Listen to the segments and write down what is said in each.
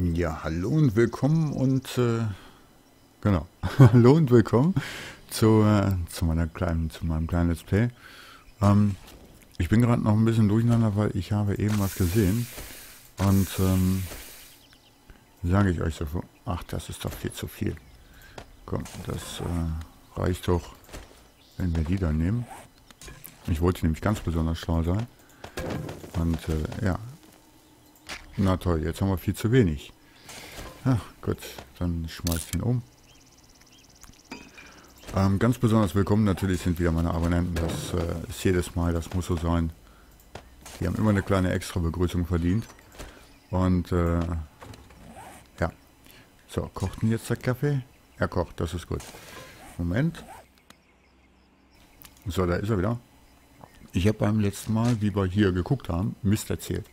Ja, hallo und willkommen und äh, genau, hallo und willkommen zu, äh, zu meiner kleinen, zu meinem kleinen Let's Play. Ähm, ich bin gerade noch ein bisschen durcheinander, weil ich habe eben was gesehen und ähm, sage ich euch so, ach, das ist doch viel zu viel. Komm, das äh, reicht doch, wenn wir die dann nehmen. Ich wollte nämlich ganz besonders schlau sein. Und äh, ja, na toll, jetzt haben wir viel zu wenig. Ach gut, dann schmeiß den um. Ähm, ganz besonders willkommen natürlich sind wieder meine Abonnenten. Das äh, ist jedes Mal, das muss so sein. Die haben immer eine kleine extra Begrüßung verdient. Und äh, ja. So, kocht denn jetzt der Kaffee? Er kocht, das ist gut. Moment. So, da ist er wieder. Ich habe beim letzten Mal, wie wir hier geguckt haben, Mist erzählt.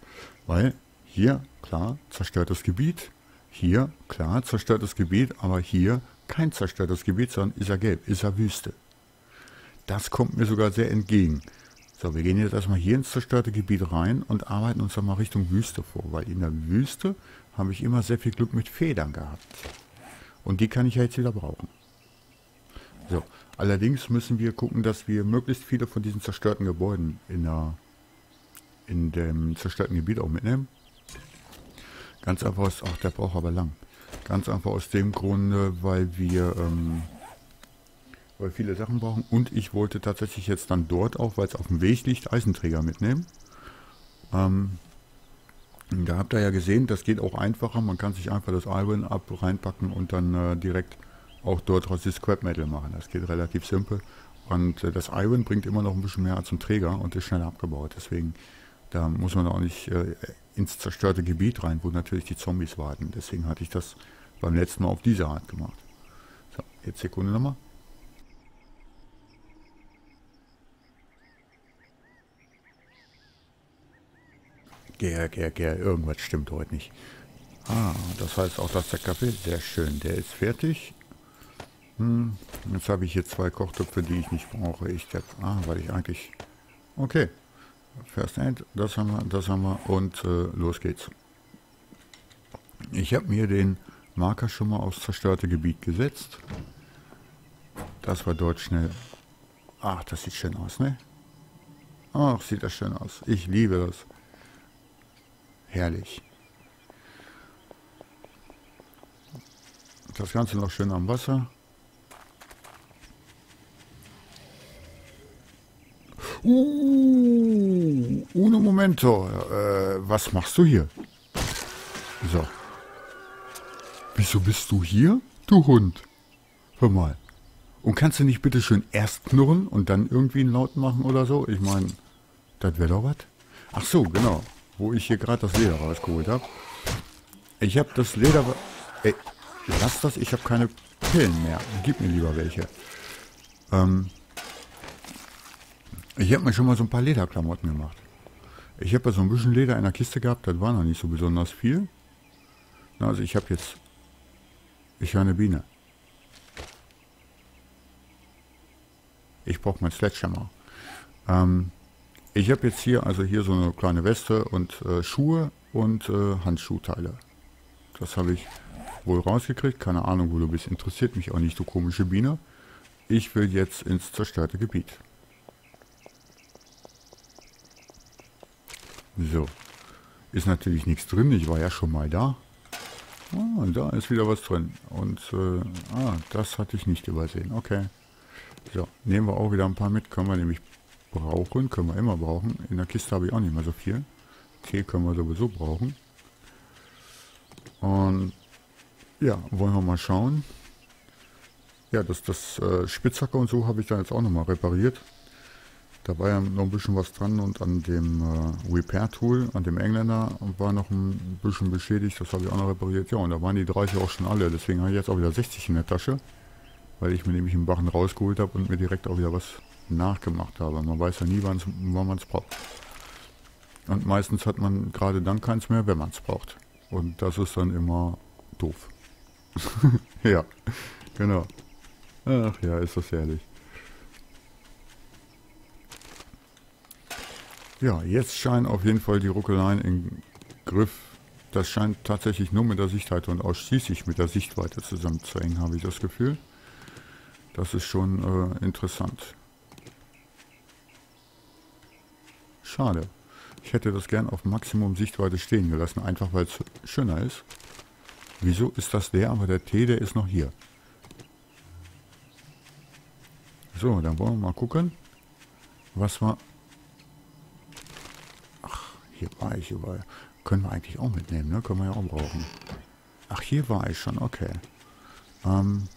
Weil hier, klar, zerstörtes Gebiet. Hier, klar, zerstörtes Gebiet, aber hier kein zerstörtes Gebiet, sondern ist er gelb, ist er Wüste. Das kommt mir sogar sehr entgegen. So, wir gehen jetzt erstmal hier ins zerstörte Gebiet rein und arbeiten uns dann mal Richtung Wüste vor, weil in der Wüste habe ich immer sehr viel Glück mit Federn gehabt. Und die kann ich ja jetzt wieder brauchen. So, allerdings müssen wir gucken, dass wir möglichst viele von diesen zerstörten Gebäuden in, der, in dem zerstörten Gebiet auch mitnehmen. Ganz einfach aus, ach, der braucht aber lang. Ganz einfach aus dem Grunde, weil wir ähm, weil viele Sachen brauchen. Und ich wollte tatsächlich jetzt dann dort auch, weil es auf dem Weg liegt, Eisenträger mitnehmen. Ähm, da habt ihr ja gesehen, das geht auch einfacher. Man kann sich einfach das Iron ab reinpacken und dann äh, direkt auch dort raus die Scrap Metal machen. Das geht relativ simpel. Und äh, das Iron bringt immer noch ein bisschen mehr als ein Träger und ist schneller abgebaut. Deswegen, da muss man auch nicht äh, ins zerstörte Gebiet rein, wo natürlich die Zombies warten. Deswegen hatte ich das beim letzten Mal auf diese Art gemacht. So, jetzt Sekunde nochmal. Gär, gär, gär, irgendwas stimmt heute nicht. Ah, das heißt auch, dass der Kaffee, sehr schön, der ist fertig. Hm, jetzt habe ich hier zwei Kochtöpfe, die ich nicht brauche. Ich, ah, weil ich eigentlich, okay, First Aid, das haben wir, das haben wir und äh, los geht's. Ich habe mir den Marker schon mal aufs zerstörte Gebiet gesetzt. Das war dort schnell. Ach, das sieht schön aus, ne? Ach, sieht das schön aus. Ich liebe das. Herrlich. Das Ganze noch schön am Wasser. Uh, momento. Äh, was machst du hier? So. Wieso bist du hier, du Hund? Hör mal. Und kannst du nicht bitte schön erst knurren und dann irgendwie einen Laut machen oder so? Ich meine, das wäre doch was. Ach so, genau. Wo ich hier gerade das Leder rausgeholt habe. Ich habe das Leder... Ey, lass das, ich habe keine Pillen mehr. Gib mir lieber welche. Ähm, ich habe mir schon mal so ein paar Lederklamotten gemacht. Ich habe ja so ein bisschen Leder in der Kiste gehabt, das war noch nicht so besonders viel. Also ich habe jetzt... Ich höre eine Biene. Ich brauche mein Sledgehammer. Ähm, ich habe jetzt hier also hier so eine kleine Weste und äh, Schuhe und äh, Handschuhteile. Das habe ich wohl rausgekriegt. Keine Ahnung, wo du bist. Interessiert mich auch nicht, du komische Biene. Ich will jetzt ins zerstörte Gebiet. So. Ist natürlich nichts drin. Ich war ja schon mal da. Ah, und da ist wieder was drin. Und, äh, ah, das hatte ich nicht übersehen. Okay. So, nehmen wir auch wieder ein paar mit. Können wir nämlich brauchen. Können wir immer brauchen. In der Kiste habe ich auch nicht mehr so viel. Tee können wir sowieso brauchen. Und, ja, wollen wir mal schauen. Ja, das, das äh, Spitzhacke und so habe ich dann jetzt auch nochmal repariert. Da war ja noch ein bisschen was dran und an dem äh, Repair-Tool, an dem Engländer, war noch ein bisschen beschädigt. Das habe ich auch noch repariert. Ja, und da waren die 30 auch schon alle. Deswegen habe ich jetzt auch wieder 60 in der Tasche, weil ich mir nämlich einen Bachen rausgeholt habe und mir direkt auch wieder was nachgemacht habe. Man weiß ja nie, wann man es braucht. Und meistens hat man gerade dann keins mehr, wenn man es braucht. Und das ist dann immer doof. ja, genau. Ach ja, ist das herrlich. Ja, jetzt scheinen auf jeden Fall die Ruckeleien im Griff das scheint tatsächlich nur mit der Sichtweite und ausschließlich mit der Sichtweite zusammenzuhängen, habe ich das Gefühl. Das ist schon äh, interessant. Schade. Ich hätte das gern auf Maximum Sichtweite stehen gelassen, einfach weil es schöner ist. Wieso ist das der, aber der T, der ist noch hier. So, dann wollen wir mal gucken, was wir... Hier war ich überall. Können wir eigentlich auch mitnehmen, ne? Können wir ja auch brauchen. Ach, hier war ich schon, okay. Ähm,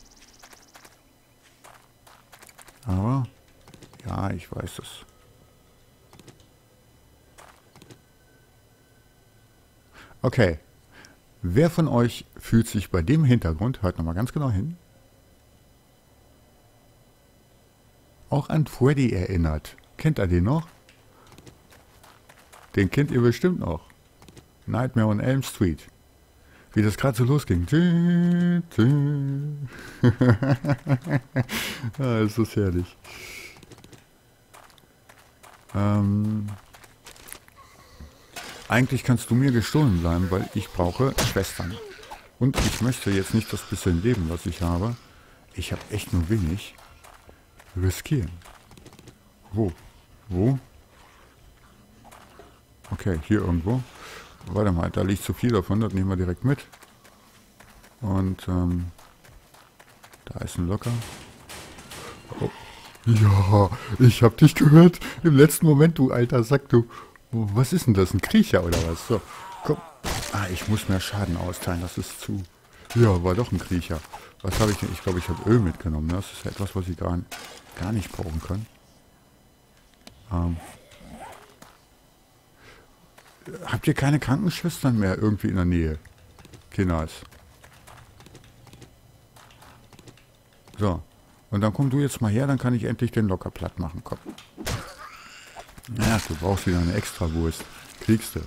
aber, ja, ich weiß es. Okay. Wer von euch fühlt sich bei dem Hintergrund, hört nochmal ganz genau hin, auch an Freddy erinnert? Kennt er den noch? Den kennt ihr bestimmt noch. Nightmare on Elm Street. Wie das gerade so losging. ah, ist das herrlich. Ähm, eigentlich kannst du mir gestohlen bleiben, weil ich brauche Schwestern. Und ich möchte jetzt nicht das bisschen Leben, was ich habe. Ich habe echt nur wenig. Riskieren. Wo? Wo? Okay, hier irgendwo. Warte mal, da liegt zu viel davon, das nehmen wir direkt mit. Und ähm, da ist ein Locker. Oh. Ja, ich hab dich gehört. Im letzten Moment, du alter Sack, du. Was ist denn das? Ein Kriecher oder was? So, komm. Ah, ich muss mehr Schaden austeilen, das ist zu. Ja, war doch ein Kriecher. Was habe ich denn? Ich glaube, ich habe Öl mitgenommen. Ne? Das ist etwas, was ich gar, gar nicht brauchen kann. Ähm. Habt ihr keine Krankenschwestern mehr irgendwie in der Nähe? Kinders. So. Und dann komm du jetzt mal her, dann kann ich endlich den Locker platt machen. Komm. Ja, du brauchst wieder eine Extrawurst. Kriegst du.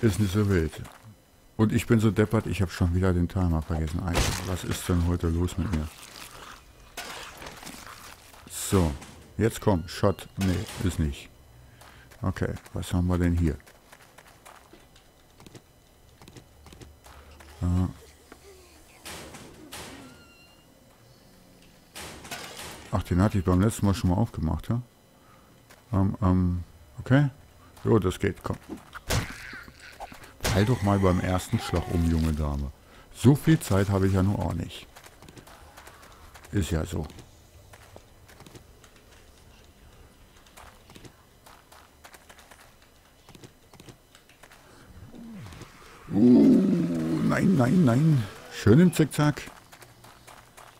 Ist nicht so wild. Und ich bin so deppert, ich habe schon wieder den Timer vergessen. Was ist denn heute los mit mir? So, jetzt komm, Shot. Nee, ist nicht. Okay, was haben wir denn hier? Ach, den hatte ich beim letzten Mal schon mal aufgemacht, ja? Ähm, ähm, okay. Jo, das geht, komm. Fall doch mal beim ersten Schlag um, junge Dame. So viel Zeit habe ich ja nur auch nicht. Ist ja so. Nein, nein, nein. Schön im Zickzack.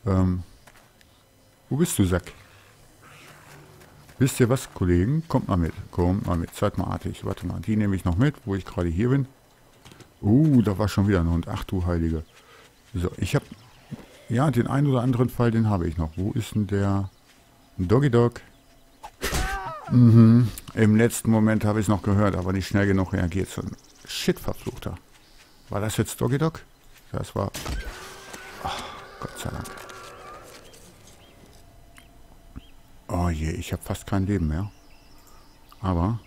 Ähm, wo bist du, Sack? Wisst ihr was, Kollegen? Kommt mal mit. Kommt mal mit. Seid mal artig. Warte mal, die nehme ich noch mit, wo ich gerade hier bin. Uh, da war schon wieder ein Hund. Ach du Heilige. So, ich habe... Ja, den einen oder anderen Fall, den habe ich noch. Wo ist denn der... Doggy Dog? Mhm. Im letzten Moment habe ich es noch gehört, aber nicht schnell genug reagiert. Shit, verfluchter. War das jetzt Doggy Dog? Das war... Ach, Gott sei Dank. Oh je, ich habe fast kein Leben mehr. Aber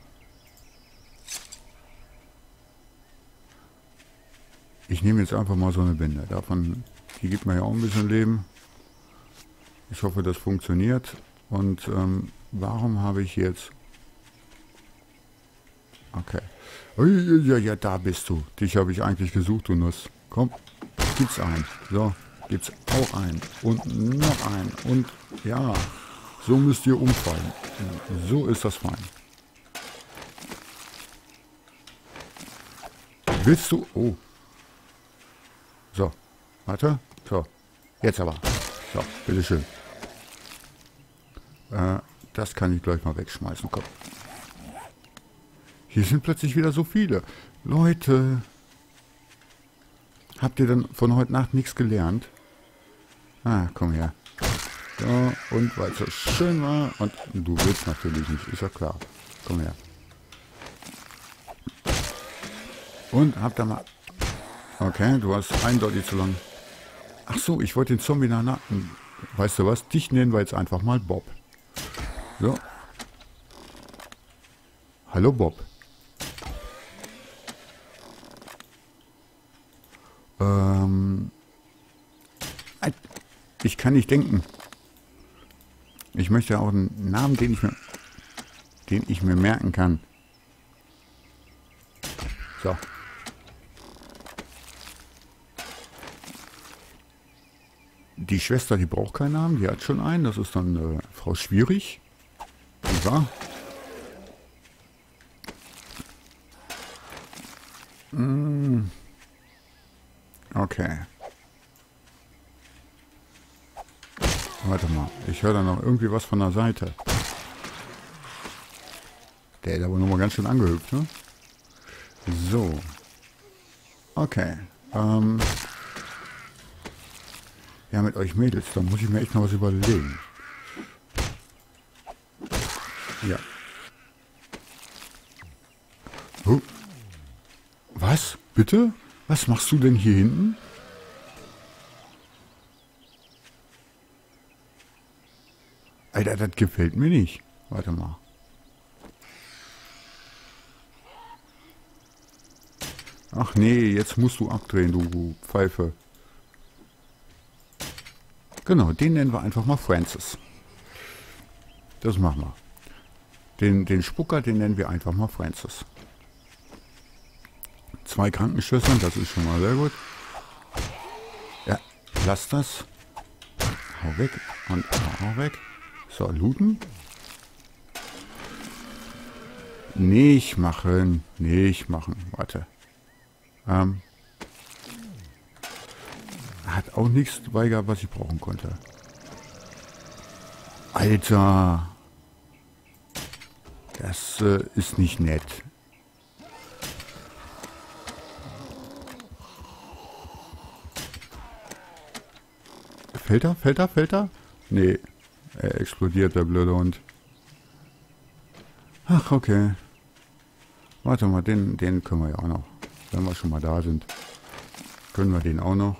ich nehme jetzt einfach mal so eine Binde. Davon, die gibt mir ja auch ein bisschen Leben. Ich hoffe, das funktioniert. Und ähm, warum habe ich jetzt... Okay. Ja, ja, da bist du. Dich habe ich eigentlich gesucht, du Nuss. Komm, gibt's einen. So, gibt's auch einen. Und noch einen. Und ja, so müsst ihr umfallen. So ist das fein. Willst du... Oh. So. Warte. So. Jetzt aber. So, bitteschön. Äh, das kann ich gleich mal wegschmeißen. Komm. Hier sind plötzlich wieder so viele. Leute. Habt ihr denn von heute Nacht nichts gelernt? Ah, komm her. So, und weil es so schön war. Und du willst natürlich nicht, ist ja klar. Komm her. Und habt da mal... Okay, du hast eindeutig zu lang. Ach so, ich wollte den Zombie nach... Weißt du was? Dich nennen wir jetzt einfach mal Bob. So. Hallo Bob. Ähm, ich kann nicht denken. Ich möchte auch einen Namen, den ich mir, den ich mir merken kann. So. Die Schwester, die braucht keinen Namen, die hat schon einen. Das ist dann äh, Frau Schwierig. Nicht wahr? Okay. Warte mal, ich höre da noch irgendwie was von der Seite. Der ist aber nochmal ganz schön angehüpft, ne? So. Okay. Ähm. Ja, mit euch Mädels, da muss ich mir echt noch was überlegen. Ja. Oh. Was? Bitte? Was machst du denn hier hinten? Alter, das gefällt mir nicht. Warte mal. Ach nee, jetzt musst du abdrehen, du Pfeife. Genau, den nennen wir einfach mal Francis. Das machen wir. Den, den Spucker, den nennen wir einfach mal Francis. Zwei Krankenschwestern, das ist schon mal sehr gut. Ja, lass das. Hau weg und hau weg. So, looten. Nicht machen. Nicht machen. Warte. Ähm. Hat auch nichts dabei gehabt, was ich brauchen konnte. Alter. Das äh, ist nicht nett. Fällt er? Fällt er? Fällt er? Nee. Er explodiert, der blöde Hund. Ach, okay. Warte mal, den, den können wir ja auch noch. Wenn wir schon mal da sind. Können wir den auch noch.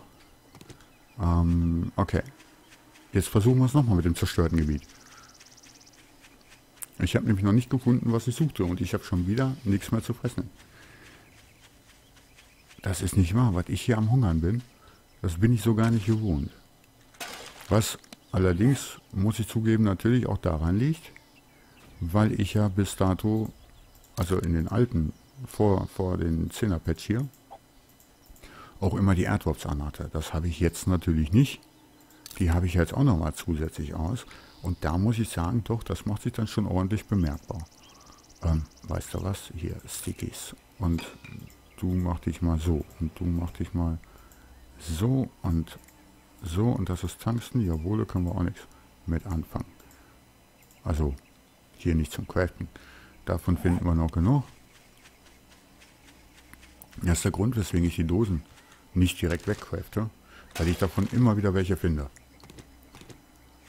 Ähm, okay. Jetzt versuchen wir es nochmal mit dem zerstörten Gebiet. Ich habe nämlich noch nicht gefunden, was ich suchte. Und ich habe schon wieder nichts mehr zu fressen. Das ist nicht wahr, was ich hier am Hungern bin. Das bin ich so gar nicht gewohnt. Was allerdings, muss ich zugeben, natürlich auch daran liegt, weil ich ja bis dato, also in den alten, vor, vor den 10er Patch hier, auch immer die Erdwops anhatte. Das habe ich jetzt natürlich nicht. Die habe ich jetzt auch nochmal zusätzlich aus. Und da muss ich sagen, doch, das macht sich dann schon ordentlich bemerkbar. Ähm, weißt du was? Hier, Stickies. Und du mach dich mal so. Und du mach dich mal so und so. Und das ist Tungsten. Jawohl, da können wir auch nichts mit anfangen. Also, hier nicht zum Craften. Davon finden wir noch genug. Das ist der Grund, weswegen ich die Dosen nicht direkt wegcrafte, weil ich davon immer wieder welche finde.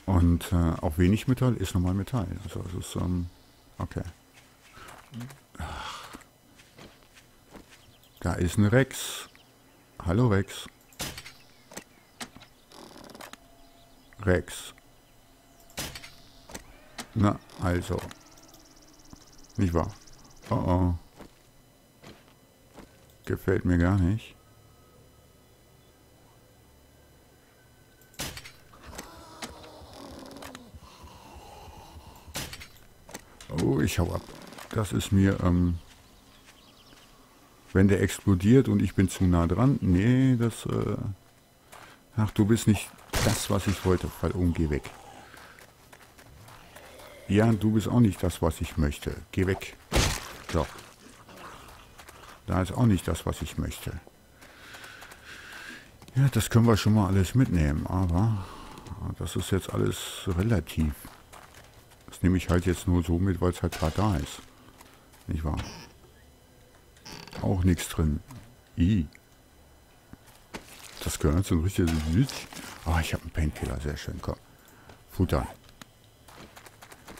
Und äh, auch wenig Metall ist normal Metall. Also es ist, ähm, okay. Ach. Da ist ein Rex. Hallo Rex. Rex. Na, also. Nicht wahr? Oh oh. Gefällt mir gar nicht. Oh, ich hau ab. Das ist mir, ähm, wenn der explodiert und ich bin zu nah dran. Nee, das, äh, ach, du bist nicht das, was ich wollte. Fall um, geh weg. Ja, du bist auch nicht das, was ich möchte. Geh weg. So. Da ist auch nicht das, was ich möchte. Ja, das können wir schon mal alles mitnehmen, aber das ist jetzt alles relativ. Das nehme ich halt jetzt nur so mit, weil es halt gerade da ist. Nicht wahr? Auch nichts drin. I. Das gehört so ein richtiges Süß. Oh, ich habe einen Painkiller. Sehr schön. Komm. Futter.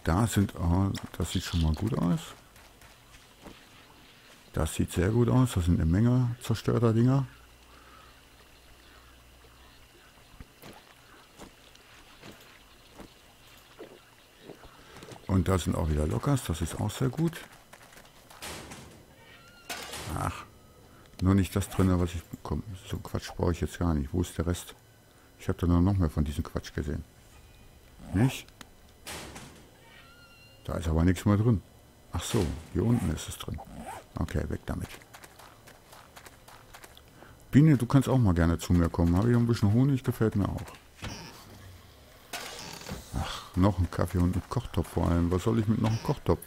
Da sind... Oh, das sieht schon mal gut aus. Das sieht sehr gut aus. Das sind eine Menge zerstörter Dinger. Und da sind auch wieder Lockers, das ist auch sehr gut. Ach, Nur nicht das drin, was ich bekomme. So Quatsch brauche ich jetzt gar nicht. Wo ist der Rest? Ich habe da noch mehr von diesem Quatsch gesehen. Nicht? Da ist aber nichts mehr drin. Ach so, hier unten ist es drin. Okay, weg damit. Biene, du kannst auch mal gerne zu mir kommen. Habe ich ein bisschen Honig, gefällt mir auch. Ach, noch ein Kaffee und ein Kochtopf vor allem. Was soll ich mit noch einem Kochtopf?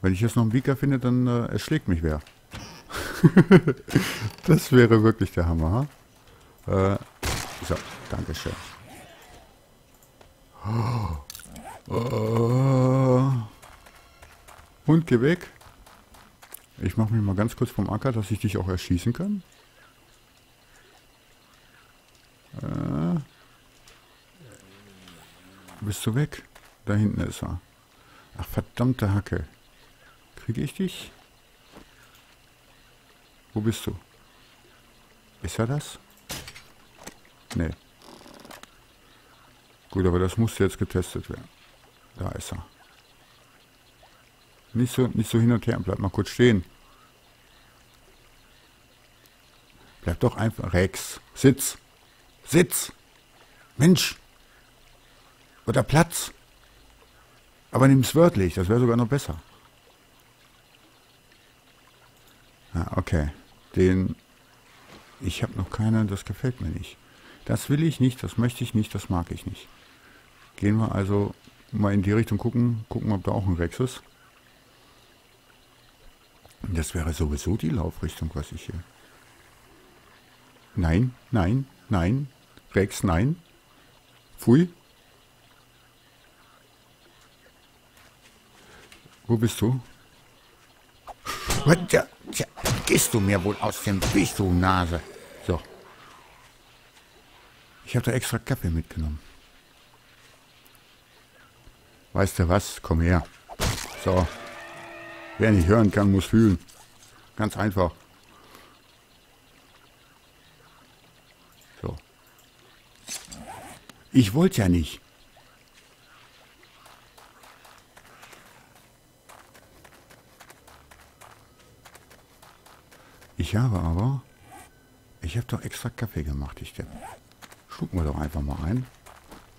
Wenn ich jetzt noch einen Bieker finde, dann äh, erschlägt mich wer. das wäre wirklich der Hammer. Ha? Äh, so, Dankeschön. Oh. Oh. Und geh weg. Ich mache mich mal ganz kurz vom Acker, dass ich dich auch erschießen kann. Äh. Bist du weg? Da hinten ist er. Ach, verdammte Hacke. Kriege ich dich? Wo bist du? Ist er das? Nee. Gut, aber das muss jetzt getestet werden. Da ist er. Nicht so, nicht so hin und her. Bleib mal kurz stehen. Bleib doch einfach. Rex. Sitz. Sitz. Mensch. Oder Platz. Aber nimm es wörtlich. Das wäre sogar noch besser. Ah, okay. Den. Ich habe noch keinen. Das gefällt mir nicht. Das will ich nicht. Das möchte ich nicht. Das mag ich nicht. Gehen wir also mal in die Richtung gucken. Gucken, ob da auch ein Rex ist. Das wäre sowieso die Laufrichtung, was ich hier... Nein, nein, nein. Rex, nein. Pfui. Wo bist du? Ja, ja, gehst du mir wohl aus dem Bist du Nase? Ich habe da extra Kaffee mitgenommen. Weißt du was? Komm her. So. Wer nicht hören kann, muss fühlen. Ganz einfach. So. Ich wollte ja nicht. Ich habe aber... Ich habe doch extra Kaffee gemacht, ich Depp. Schlucken wir doch einfach mal ein.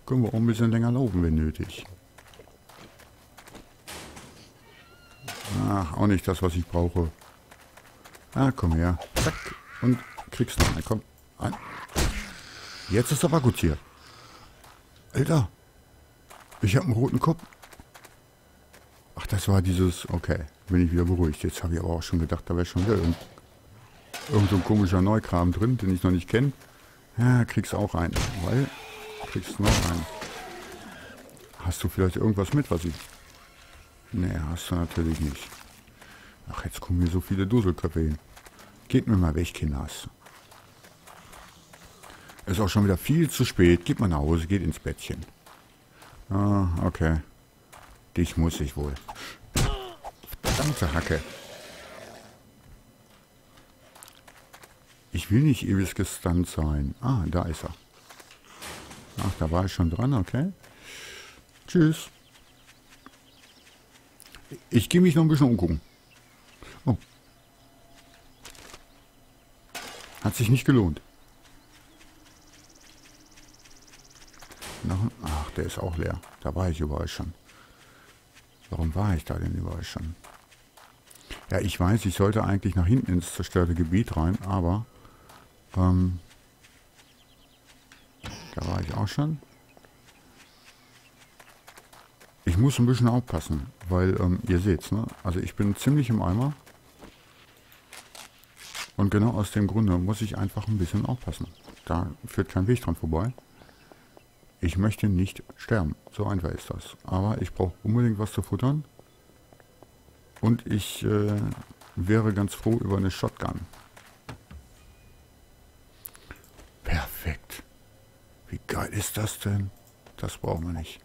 Können wir auch ein bisschen länger laufen, wenn nötig. Ach, auch nicht das, was ich brauche. Ah, komm her. Zack. Und kriegst noch einen. Komm. Ein. Jetzt ist aber gut hier. Alter. Ich habe einen roten Kopf. Ach, das war dieses... Okay, bin ich wieder beruhigt. Jetzt habe ich aber auch schon gedacht, da wäre schon wieder irgend, irgend so ein komischer Neukram drin, den ich noch nicht kenne. Ja, kriegst auch einen. Weil... Kriegst noch einen. Hast du vielleicht irgendwas mit, was ich... Nee, hast du natürlich nicht. Ach, jetzt kommen hier so viele Duselköpfe hin. Geht mir mal weg, Kinders. Ist auch schon wieder viel zu spät. Geht mal nach Hause, geht ins Bettchen. Ah, okay. Dich muss ich wohl. Verdammte Hacke. Ich will nicht ewig gestunt sein. Ah, da ist er. Ach, da war ich schon dran, okay. Tschüss. Ich gehe mich noch ein bisschen umgucken. Oh. Hat sich nicht gelohnt. Ach, der ist auch leer. Da war ich überall schon. Warum war ich da denn überall schon? Ja, ich weiß, ich sollte eigentlich nach hinten ins zerstörte Gebiet rein, aber ähm, da war ich auch schon. Ich muss ein bisschen aufpassen, weil ähm, ihr seht's, ne? Also ich bin ziemlich im Eimer. Und genau aus dem Grunde muss ich einfach ein bisschen aufpassen. Da führt kein Weg dran vorbei. Ich möchte nicht sterben. So einfach ist das. Aber ich brauche unbedingt was zu futtern. Und ich äh, wäre ganz froh über eine Shotgun. Perfekt. Wie geil ist das denn? Das brauchen wir nicht.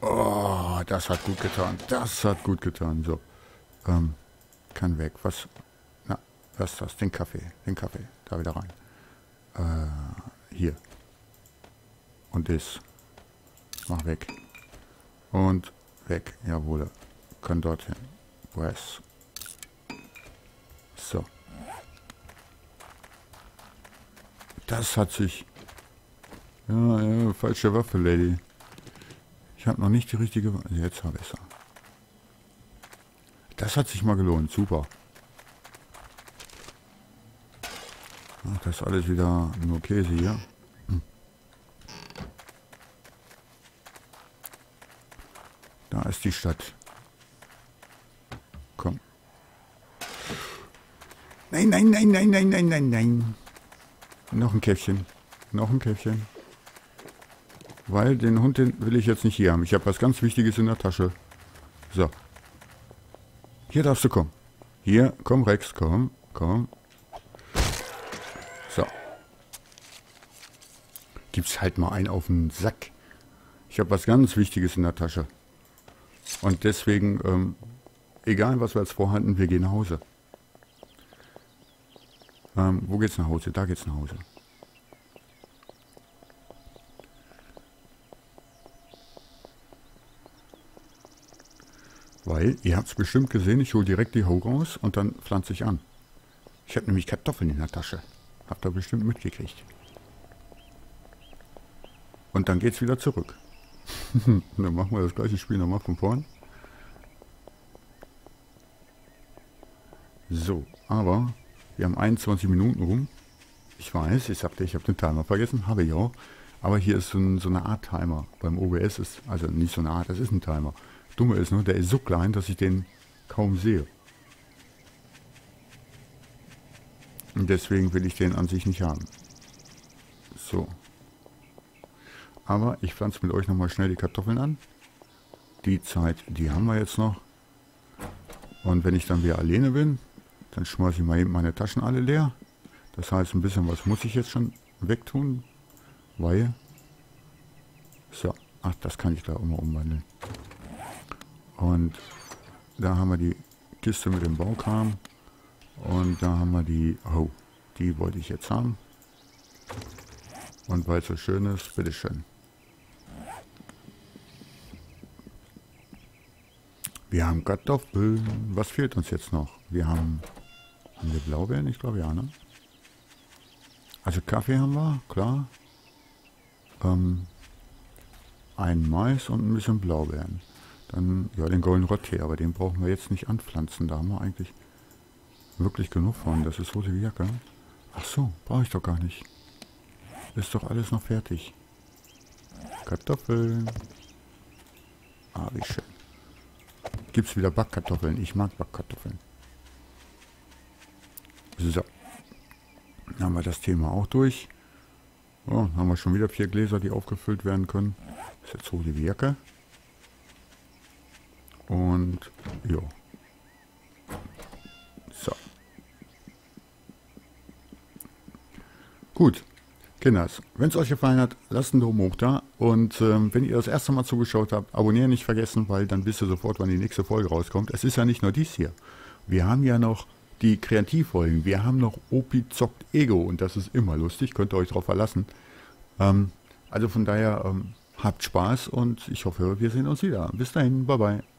Oh, das hat gut getan. Das hat gut getan. So. Ähm, kann weg. Was? Na, was ist das? Den Kaffee. Den Kaffee. Da wieder rein. Äh, hier. Und das. Mach weg. Und weg. Jawohl. Kann dorthin. Press. So. Das hat sich... Ja, ja, falsche Waffe, Lady. Ich habe noch nicht die richtige... Jetzt habe ich. Das hat sich mal gelohnt. Super. Ach, das ist alles wieder nur Käse hier. Hm. Da ist die Stadt. Nein, nein, nein, nein, nein, nein, nein, nein. Noch ein Käffchen. Noch ein Käffchen. Weil den Hund, den will ich jetzt nicht hier haben. Ich habe was ganz Wichtiges in der Tasche. So. Hier darfst du kommen. Hier, komm Rex, komm, komm. So. Gibt's halt mal einen auf den Sack. Ich habe was ganz Wichtiges in der Tasche. Und deswegen, ähm, egal was wir jetzt vorhanden, wir gehen nach Hause. Ähm, wo geht's nach Hause? Da geht's nach Hause. Weil, ihr habt es bestimmt gesehen, ich hole direkt die Hoe raus und dann pflanze ich an. Ich habe nämlich Kartoffeln in der Tasche. Habt ihr bestimmt mitgekriegt. Und dann geht's wieder zurück. dann machen wir das gleiche Spiel nochmal von vorn. So, aber wir haben 21 Minuten rum. Ich weiß, ich sagte, ich habe den Timer vergessen, habe ich auch. Aber hier ist so, ein, so, eine Art Timer. Beim OBS ist, also nicht so eine Art, das ist ein Timer. Dumme ist nur, der ist so klein, dass ich den kaum sehe. Und deswegen will ich den an sich nicht haben. So. Aber ich pflanze mit euch nochmal schnell die Kartoffeln an. Die Zeit, die haben wir jetzt noch. Und wenn ich dann wieder alleine bin, dann schmeiße ich mal eben meine Taschen alle leer. Das heißt, ein bisschen was muss ich jetzt schon wegtun, weil... So, ach, das kann ich da mal umwandeln. Und da haben wir die Kiste mit dem Baukram. Und da haben wir die... Oh, die wollte ich jetzt haben. Und weil es so schön ist, bitteschön. Wir haben Kartoffeln. Was fehlt uns jetzt noch? Wir haben haben wir Blaubeeren? Ich glaube ja, ne? Also Kaffee haben wir, klar. Ähm, ein Mais und ein bisschen Blaubeeren. Dann, ja, den Golden Rotte, aber den brauchen wir jetzt nicht anpflanzen. Da haben wir eigentlich wirklich genug von. Das ist rote Jacke. Ach so, brauche ich doch gar nicht. Ist doch alles noch fertig. Kartoffeln. Ah, wie schön. Gibt's wieder Backkartoffeln. Ich mag Backkartoffeln. So. Dann haben wir das Thema auch durch. So, haben wir schon wieder vier Gläser, die aufgefüllt werden können. Das ist jetzt so die Wirke. Und ja. So. Gut. Kinders, wenn es euch gefallen hat, lasst einen Daumen hoch da. Und ähm, wenn ihr das erste Mal zugeschaut habt, abonnieren nicht vergessen, weil dann wisst ihr sofort, wann die nächste Folge rauskommt. Es ist ja nicht nur dies hier. Wir haben ja noch die Kreativfolgen. Wir haben noch Opi zockt Ego und das ist immer lustig, könnt ihr euch darauf verlassen. Ähm, also von daher ähm, habt Spaß und ich hoffe, wir sehen uns wieder. Bis dahin, bye bye.